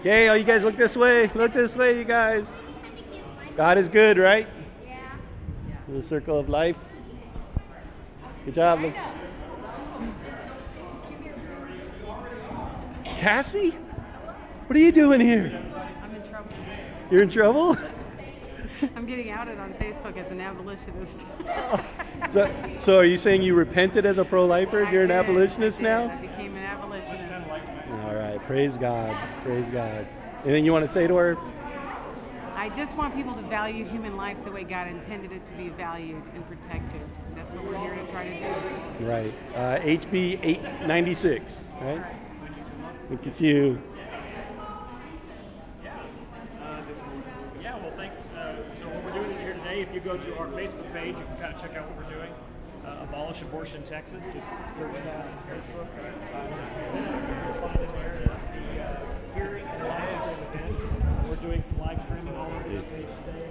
Okay, all you guys look this way. Look this way, you guys. God is good, right? Yeah. The circle of life. Good job. Look. Cassie? What are you doing here? I'm in trouble. You're in trouble? I'm getting outed on Facebook as an abolitionist. So, so are you saying you repented as a pro-lifer? You're an abolitionist I now? I became an abolitionist. All right. Praise God. Praise God. Anything you want to say to her? I just want people to value human life the way God intended it to be valued and protected. That's what we're here to try to do. Right. Uh, HB 896, right? Look at you. Yeah, well, thanks. Uh, so what we're doing here today, if you go to our Facebook page, you can kind of check out what we're doing. Uh, Abolish Abortion Texas. Just search that on Facebook. We're doing some live streaming all over the page today.